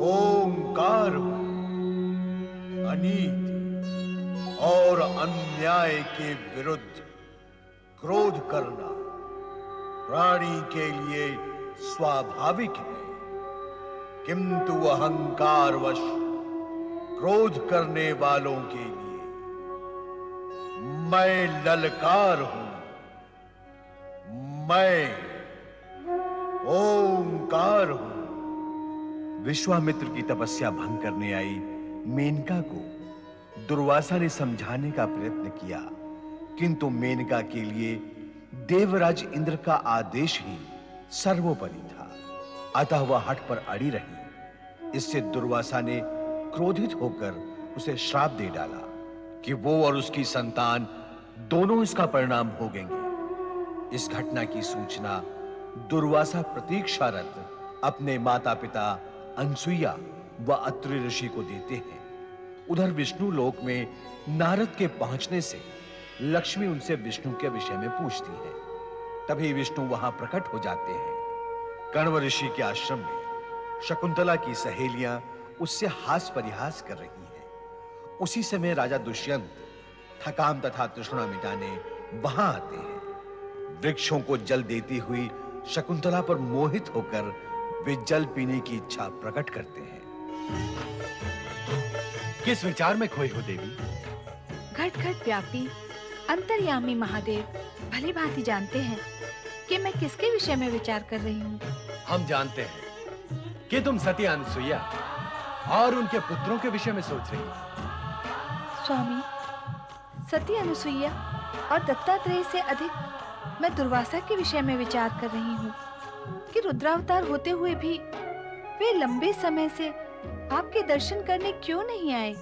ओंकार अनीति और अन्याय के विरुद्ध क्रोध करना प्राणी के लिए स्वाभाविक है। किंतु अहंकारवश क्रोध करने वालों के लिए मैं ललकार हूँ। मैं ओंकार हूँ। विश्वामित्र की तपस्या भंग करने आई। मेनका को दुर्वासा ने समझाने का प्रयत्न किया, किंतु मेनका के लिए देवराज इंद्र का आदेश ही सर्वोपरि था। अतः वह हट पर अड़ी रही। इससे दुर्वासा ने क्रोधित होकर उसे श्राप दे डाला कि वो और उसकी संतान दोनों इसका परिणाम भोगेंगे। इस घटना की सूचना दुर्वासा प्रतीक्षारत अपने माता पिता अनसुईया व अत्रि ऋषि को देते हैं। उधर विष्णु लोक में नारद के पहुँचने से लक्ष्मी उनसे विष्णु के विषय में पूछती है। तभी विष्णु वहाँ प्रकट हो जाते हैं। कण्व ऋषि के आश्रम में शकुंतला की सहेलियाँ उससे हास परिहास कर रही हैं। उसी समय राजा दुष्यंत थकाम तथा तृष्णा मिटाने वहाँ आते हैं। वृक्षों को जल देती हुई शकुंतला पर मोहित होकर वे जल पीने की इच्छा प्रकट करते हैं। किस विचार में खोई हो देवी? घट घट व्यापी अंतर्यामी महादेव भली भांति जानते हैं कि मैं किसके विषय में विचार कर रही हूँ। हम जानते हैं कि तुम सती अनुसुईया और उनके पुत्रों के विषय में सोच रही हो। स्वामी सती अनुसुईया और दत्तात्रेय से अधिक मैं दुर्वासा के विषय में विचार कर रही हूँ। कि रुद्रावतार होते हुए भी वे लंबे समय से आपके दर्शन करने क्यों नहीं आए?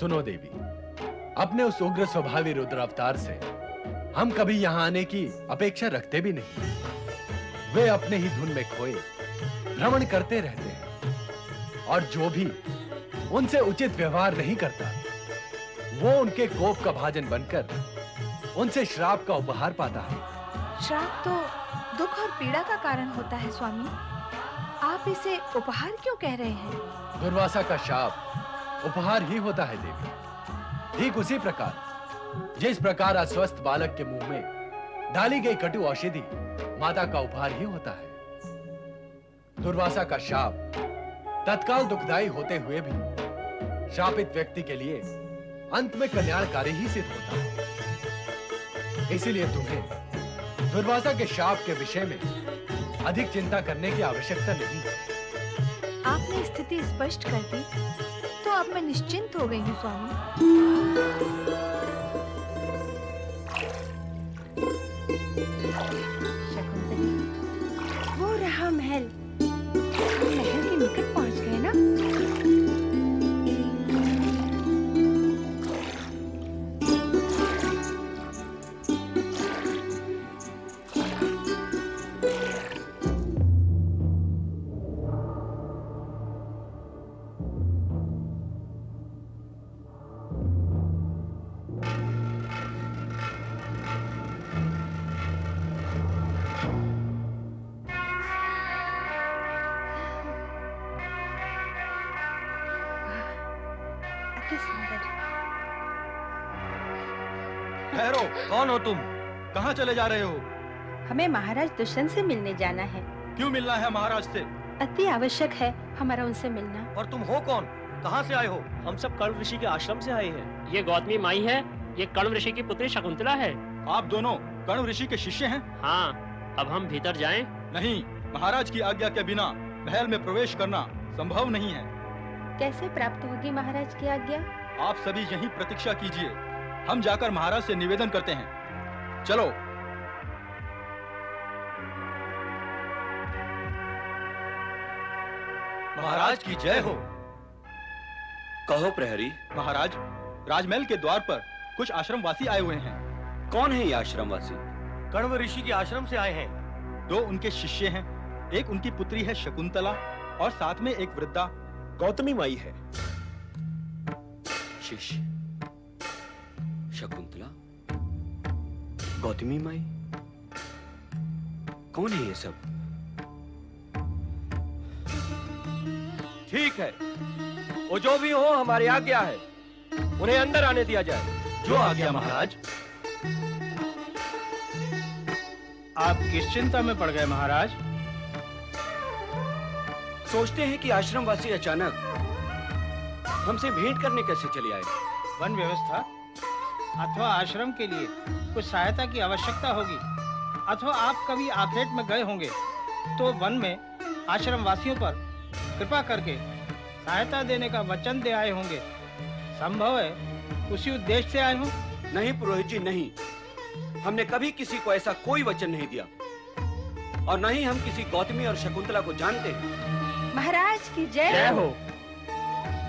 सुनो देवी अपने उस उग्र स्वभावी रुद्रावतार से हम कभी यहाँ आने की अपेक्षा रखते भी नहीं। वे अपने ही धुन में खोए भ्रमण करते रहते हैं और जो भी उनसे उचित व्यवहार नहीं करता वो उनके कोप का भाजन बनकर उनसे श्राप का उपहार पाता है। श्राप तो दुख और पीड़ा का कारण होता है, स्वामी। आप इसे उपहार क्यों कह रहे हैं? दुर्वासा का शाप उपहार ही होता है, देवी। ठीक उसी प्रकार, जिस प्रकार अस्वस्थ बालक के मुँह में डाली गई कटु औषधि माता का उपहार ही होता है। दुर्वासा का शाप तत्काल दुखदाई होते हुए भी शापित व्यक्ति के लिए अंत में कल्याणकारी ही सिद्ध होता है। इसीलिए तुम्हें दुर्वासा के शाप के विषय में अधिक चिंता करने की आवश्यकता नहीं है। आपने स्थिति स्पष्ट कर दी तो अब मैं निश्चिंत हो गई हूँ, स्वामी। कौन हो तुम? कहाँ चले जा रहे हो? हमें महाराज दुष्यंत से मिलने जाना है। क्यों मिलना है महाराज से? अति आवश्यक है हमारा उनसे मिलना। और तुम हो कौन? कहाँ से आए हो? हम सब कण्व ऋषि के आश्रम से आए हैं। ये गौतमी माई है ये कण्व ऋषि की पुत्री शकुंतला है। आप दोनों कण्व ऋषि के शिष्य हैं? हाँ अब हम भीतर जाएँ? नहीं महाराज की आज्ञा के बिना महल में प्रवेश करना संभव नहीं है। कैसे प्राप्त होगी महाराज की आज्ञा? आप सभी यही प्रतीक्षा कीजिए। हम जाकर महाराज से निवेदन करते हैं। चलो। महाराज की जय हो। कहो प्रहरी। महाराज राजमहल के द्वार पर कुछ आश्रमवासी आए हुए हैं। कौन है ये आश्रमवासी? कण्व ऋषि के आश्रम से आए हैं। दो उनके शिष्य हैं एक उनकी पुत्री है शकुंतला और साथ में एक वृद्धा गौतमी माई है। शिष्य। शकुंतला? गौतमी माई? कौन है ये सब? ठीक है। वो जो भी हो हमारी आज्ञा है। उन्हें अंदर आने दिया जाए। जो आज्ञा महाराज। आप किस चिंता में पड़ गए महाराज? सोचते हैं कि आश्रमवासी अचानक हमसे भेंट करने कैसे चले आए? वन व्यवस्था। अथवा आश्रम के लिए कुछ सहायता की आवश्यकता होगी अथवा आप कभी आथलेट में गए होंगे तो वन में आश्रम वासियों पर कृपा करके सहायता देने का वचन दे आए होंगे। संभव है उसी उद्देश्य से आए हो? नहीं पुरोहित जी नहीं। हमने कभी किसी को ऐसा कोई वचन नहीं दिया। और न ही हम किसी गौतमी और शकुंतला को जानते। महाराज की जय, जय हो।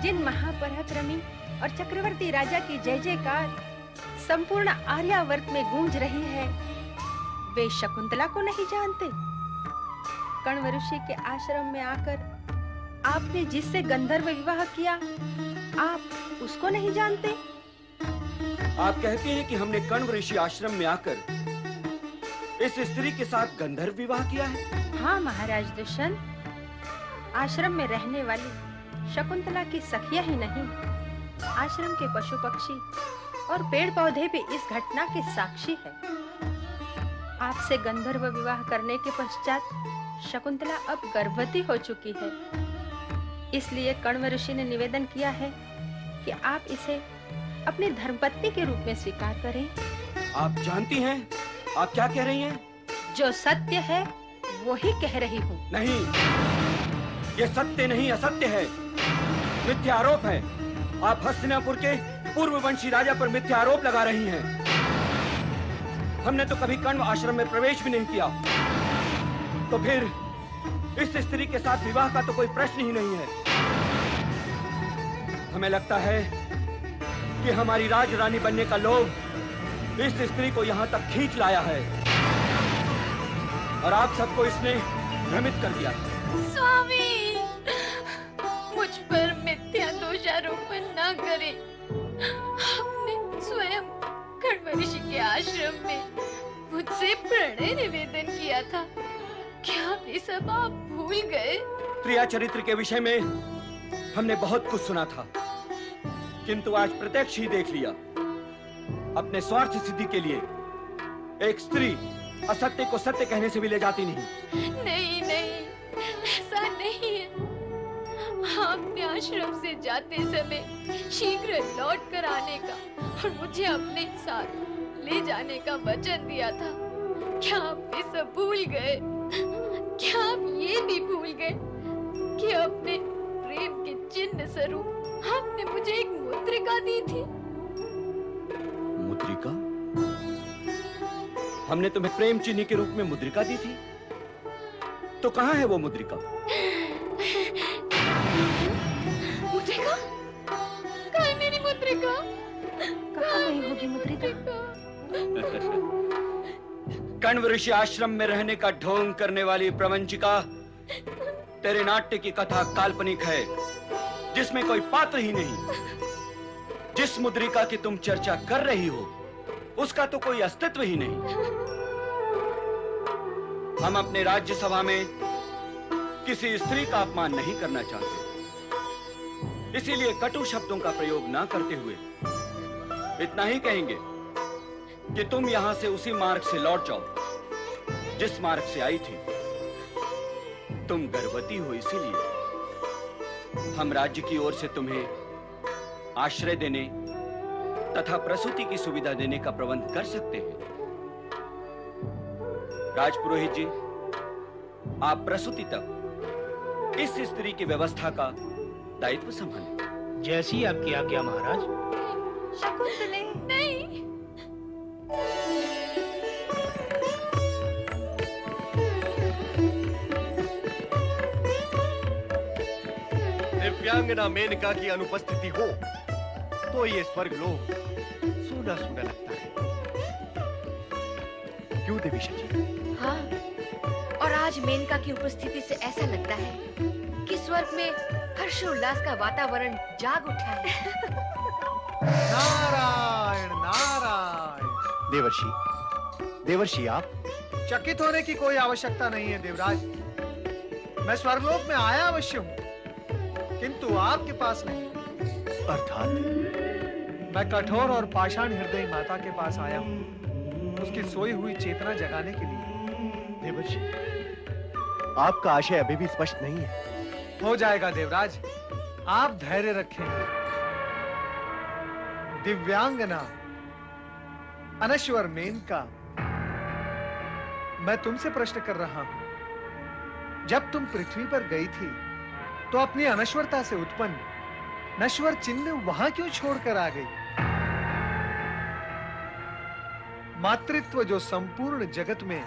जिन महापराक्रमी और चक्रवर्ती राजा की जय जयकार संपूर्ण आर्यावर्त में गूंज रही है। वे शकुंतला को नहीं जानते। कण्व ऋषि के आश्रम में आकर आपने जिससे गंधर्व विवाह किया आप उसको नहीं जानते? आप कहते हैं कि हमने कण्व ऋषि आश्रम में आकर इस स्त्री के साथ गंधर्व विवाह किया है? हाँ महाराज दुष्यंत। आश्रम में रहने वाली शकुंतला की सखिया ही नहीं। आश्रम के पशु पक्षी और पेड़ पौधे भी इस घटना के साक्षी है। आपसे गंधर्व विवाह करने के पश्चात शकुंतला अब गर्भवती हो चुकी है। इसलिए कण्व ऋषि ने निवेदन किया है कि आप इसे अपनी धर्मपत्नी के रूप में स्वीकार करें। आप जानती हैं? आप क्या कह रही हैं? जो सत्य है वो ही कह रही हूँ। नहीं। ये सत्य नहीं असत्य है। मिथ्या आरोप है। आप हस्तिनापुर के पूर्ववंशी राजा पर मिथ्या आरोप लगा रही हैं। हमने तो कभी कण्व आश्रम में प्रवेश भी नहीं किया। तो फिर इस स्त्री के साथ विवाह का तो कोई प्रश्न ही नहीं है। हमें लगता है कि हमारी राज रानी बनने का लोभ इस स्त्री को यहाँ तक खींच लाया है। और आप सबको इसने भ्रमित कर दिया। स्वामी, मुझ पर मिथ्या दोषारोपण न करें। आपने स्वयं के आश्रम में मुझसे प्रणय निवेदन किया था। क्या सब आप भूल गए? प्रिया चरित्र के विषय में हमने बहुत कुछ सुना था। किंतु आज प्रत्यक्ष ही देख लिया। अपने स्वार्थ सिद्धि के लिए एक स्त्री असत्य को सत्य कहने से भी ले जाती नहीं। नहीं नहीं। आपने आश्रम से जाते समय शीघ्र लौट कर आने का और मुझे अपने साथ ले जाने का वचन दिया था। क्या आप ये सब भूल गए? क्या आप ये भी भूल गए कि अपने प्रेम के चिन्ह स्वरूप आपने मुझे एक मुद्रिका दी थी? मुद्रिका? हमने तुम्हें प्रेम चिन्ह के रूप में मुद्रिका दी थी। तो कहाँ है वो मुद्रिका? कण्व ऋषि आश्रम में रहने का ढोंग करने वाली प्रवंचिका, तेरे नाट्य की कथा काल्पनिक है, जिसमें कोई पात्र ही नहीं। जिस मुद्रिका की तुम चर्चा कर रही हो, उसका तो कोई अस्तित्व ही नहीं। हम अपने राज्यसभा में किसी स्त्री का अपमान नहीं करना चाहते। इसीलिए कटु शब्दों का प्रयोग ना करते हुए इतना ही कहेंगे। कि तुम यहाँ से उसी मार्ग से लौट जाओ जिस मार्ग से आई थी। तुम गर्भवती हो इसीलिए। हम राज्य की ओर से तुम्हें आश्रय देने तथा प्रसूति की सुविधा देने का प्रबंध कर सकते हैं। राजपुरोहित जी आप प्रसूति तक इस स्त्री की व्यवस्था का दायित्व संभालें। जैसी आपकी आज्ञा महाराज। दिव्यांगना मेनका की अनुपस्थिति हो तो ये स्वर्ग लोग सोना सोना लगता है। क्यों देवी शची? हाँ और आज मेनका की उपस्थिति से ऐसा लगता है कि स्वर्ग में हर्षोल्लास का वातावरण जाग उठा है। नारायण नारायण। देवर्षि देवर्षि आप? चकित होने की कोई आवश्यकता नहीं है देवराज। मैं स्वर्गलोक में आया अवश्य हूँ। किंतु आपके पास नहीं। अर्थात? मैं कठोर और पाषाण हृदय माता के पास आया हूँ। उसकी सोई हुई चेतना जगाने के लिए। देवर्षि आपका आशय अभी भी स्पष्ट नहीं है। हो जाएगा देवराज। आप धैर्य रखें। दिव्यांगना अनश्वर मेनका मैं तुमसे प्रश्न कर रहा हूँ। जब तुम पृथ्वी पर गई थी तो अपनी अनश्वरता से उत्पन्न। नश्वर चिन्ह वहाँ क्यों छोड़कर आ गई? मातृत्व जो संपूर्ण जगत में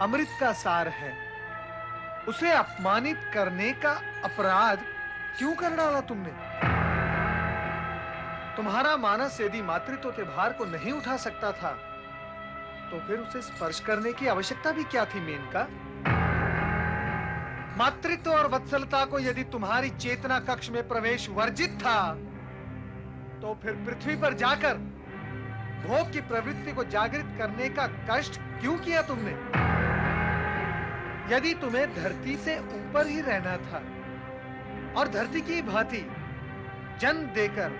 अमृत का सार है, उसे अपमानित करने का अपराध क्यों कर डाला तुमने? तुम्हारा मानस यदि मातृत्व के भार को नहीं उठा सकता था तो फिर उसे स्पर्श करने की आवश्यकता भी क्या थी मेनका मातृत्व और वत्सलता को यदि तुम्हारी चेतना कक्ष में प्रवेश वर्जित था तो फिर पृथ्वी पर जाकर भोग की प्रवृत्ति को जागृत करने का कष्ट क्यों किया तुमने? यदि तुम्हें धरती से ऊपर ही रहना था और धरती की भांति जन्म देकर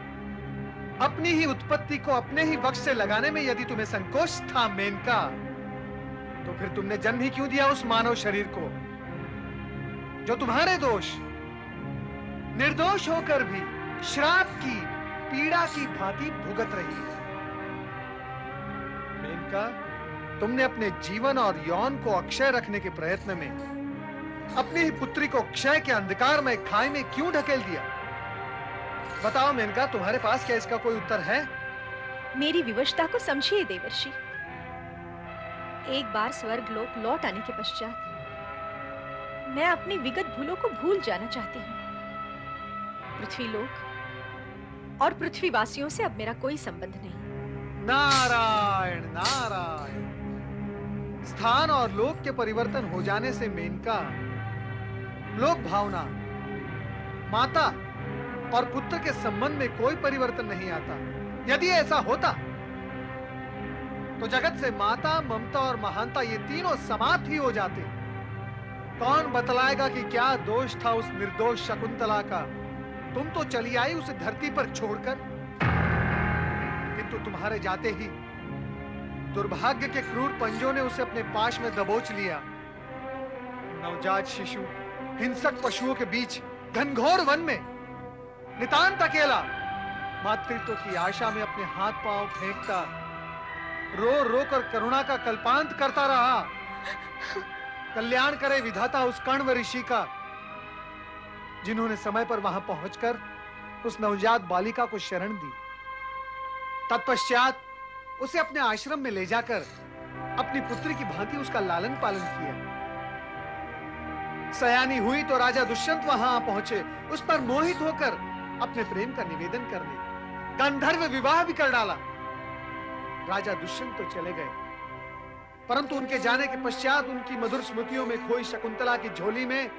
अपनी ही उत्पत्ति को अपने ही वक्ष से लगाने में यदि तुम्हें संकोच था मेनका तो फिर तुमने जन्म ही क्यों दिया उस मानव शरीर को? जो तुम्हारे दोष, निर्दोष होकर भी श्राप की, पीड़ा की भांति भुगत रही है। मेनका तुमने अपने जीवन और यौन को अक्षय रखने के प्रयत्न में अपनी ही पुत्री को क्षय के अंधकार में, खाई में क्यों ढकेल दिया? बताओ मेनका, तुम्हारे पास क्या इसका कोई उत्तर है? मेरी विवशता को समझिए, देवर्षि। एक बार स्वर्ग लोक लौट आने के पश्चात मैं अपनी विगत भूलों को भूल जाना चाहती हूँ। पृथ्वी लोक और पृथ्वीवासियों से अब मेरा कोई संबंध नहीं। नारायण नारायण। स्थान और लोक के परिवर्तन हो जाने से मेनका लोक भावना, माता और पुत्र के संबंध में कोई परिवर्तन नहीं आता। यदि ऐसा होता तो जगत से माता, ममता और महानता ये तीनों समाप्त ही हो जाते। कौन बतलाएगा कि क्या दोष था उस निर्दोष शकुंतला का? तुम तो चली आई उसे धरती पर छोड़कर। किंतु तुम्हारे जाते ही दुर्भाग्य के क्रूर पंजों ने उसे अपने पाश में दबोच लिया। नवजात शिशु, हिंसक पशुओं के बीच, घनघोर वन में, नितांत अकेला। मातृत्व की आशा में अपने हाथ पाँव फेंकता रो रो कर करुणा का कल्पांत करता रहा। कल्याण करे विधाता उस कण्व ऋषि का, जिन्होंने समय पर वहाँ पहुंचकर उस नवजात बालिका को शरण दी। तत्पश्चात उसे अपने आश्रम में ले जाकर अपनी पुत्री की भांति उसका लालन पालन किया। सयानी हुई तो राजा दुष्यंत वहाँ पहुँचे। उस पर मोहित होकर अपने प्रेम का निवेदन करने, गंधर्व विवाह भी कर डाला। राजा दुष्यंत तो चले गए। परंतु उनके जाने के पश्चात उनकी मधुर स्मृतियों में खोई शकुंतला की झोली में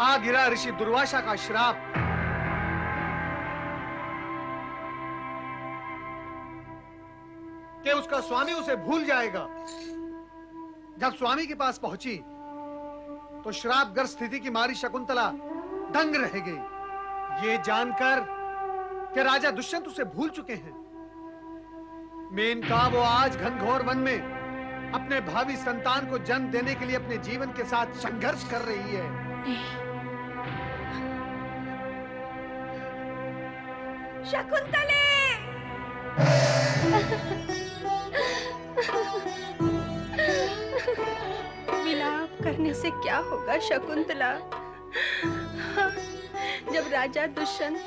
आ गिरा ऋषि दुर्वासा का श्राप। कि उसका स्वामी उसे भूल जाएगा। जब स्वामी के पास पहुँची तो श्रापग्रस्त स्थिति की मारी शकुंतला दंग रह गई। ये जानकर कि राजा दुष्यंत उसे भूल चुके हैं। मेनका वो आज घनघोर वन में अपने भावी संतान को जन्म देने के लिए अपने जीवन के साथ संघर्ष कर रही है। शकुंतले! मिलाप करने से क्या होगा शकुंतला? जब राजा दुष्यंत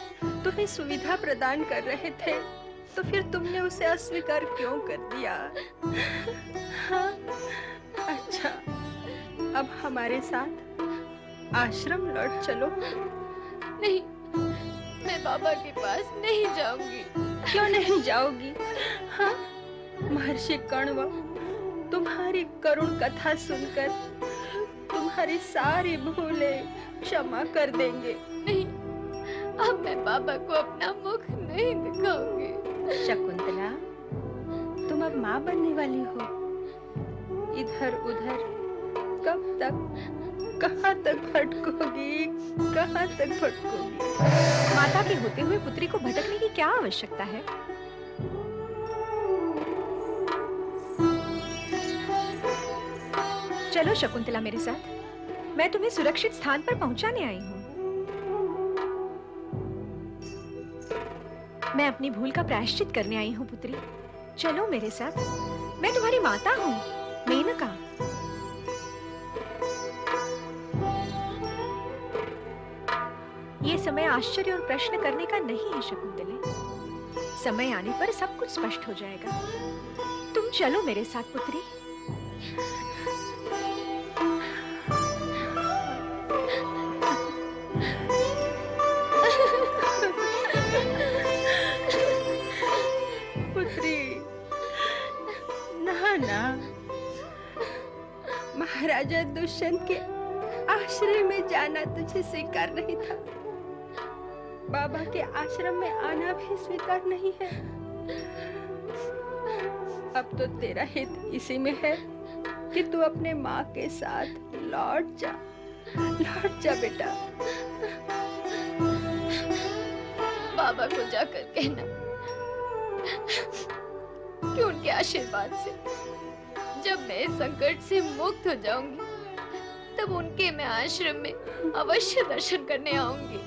तुम्हें सुविधा प्रदान कर रहे थे तो फिर तुमने उसे अस्वीकार क्यों कर दिया? हाँ, अच्छा अब हमारे साथ आश्रम लौट चलो। नहीं मैं बाबा के पास नहीं जाऊँगी। क्यों नहीं जाओगी? हाँ? महर्षि कण्व तुम्हारी करुण कथा सुनकर तुम्हारी सारी भूले क्षमा कर देंगे। नहीं अब मैं बाबा को अपना मुख नहीं दिखाऊँगी। शकुंतला, तुम अब माँ बनने वाली हो। इधर उधर, कब तक, कहाँ तक भटकोगी, कहाँ तक भटकोगी? माता के होते हुए पुत्री को भटकने की क्या आवश्यकता है? चलो शकुंतला मेरे साथ, मैं तुम्हें सुरक्षित स्थान पर पहुँचाने आई हूँ। मैं अपनी भूल का प्रायश्चित करने आई हूँ, पुत्री। चलो मेरे साथ। मैं तुम्हारी माता हूँ, मेनका। ये समय आश्चर्य और प्रश्न करने का नहीं है, शकुंतले। समय आने पर सब कुछ स्पष्ट हो जाएगा। तुम चलो मेरे साथ, पुत्री। महाराजा दुष्यंत के आश्रय में जाना तुझे स्वीकार नहीं था। बाबा के आश्रम में आना भी स्वीकार नहीं है। अब तो तेरा हित इसी में है कि तू अपने माँ के साथ लौट जा। लौट जा बेटा। बाबा को जाकर कहना कि उनके आशीर्वाद से जब मैं संकट से मुक्त हो जाऊँगी, तब उनके मैं आश्रम में अवश्य दर्शन करने आऊँगी।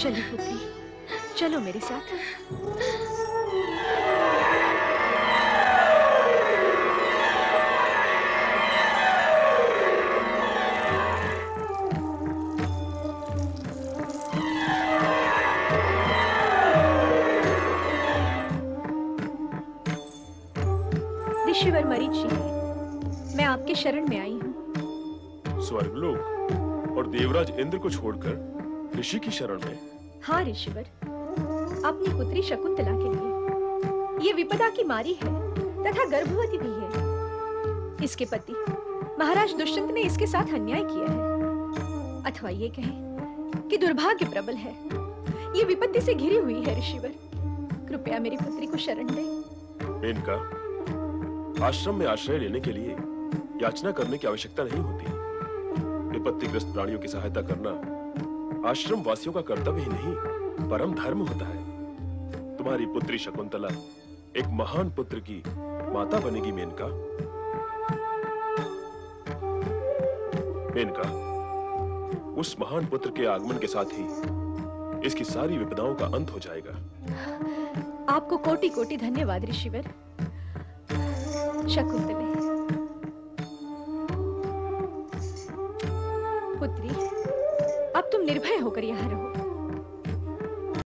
चलो पुत्री, चलो मेरे साथ। मैं आपके शरण में आई हूँ। स्वर्गलोक और देवराज इंद्र को छोड़कर ऋषि की शरण में। हाँ ऋषिवर। अपनी पुत्री शकुंतला के लिए। ये विपदा की मारी है तथा गर्भवती भी है। इसके पति महाराज दुष्यंत ने इसके साथ अन्याय किया है। अथवा ये कहें कि दुर्भाग्य प्रबल है। ये विपत्ति से घिरी हुई है ऋषिवर। कृपया मेरी पुत्री को शरण दें। मेनका आश्रम में आश्रय लेने के लिए याचना करने की आवश्यकता नहीं होती। विपत्तिग्रस्त प्राणियों की सहायता करना आश्रम वासियों का कर्तव्य ही नहीं, परम धर्म होता है। तुम्हारी पुत्री शकुंतला एक महान पुत्र की माता बनेगी, मेनका। मेनका, उस महान पुत्र के आगमन के साथ ही इसकी सारी विपदाओं का अंत हो जाएगा। आपको कोटि कोटि धन्यवाद, ऋषिवर। शकुंतले। होकर यहाँ रहो।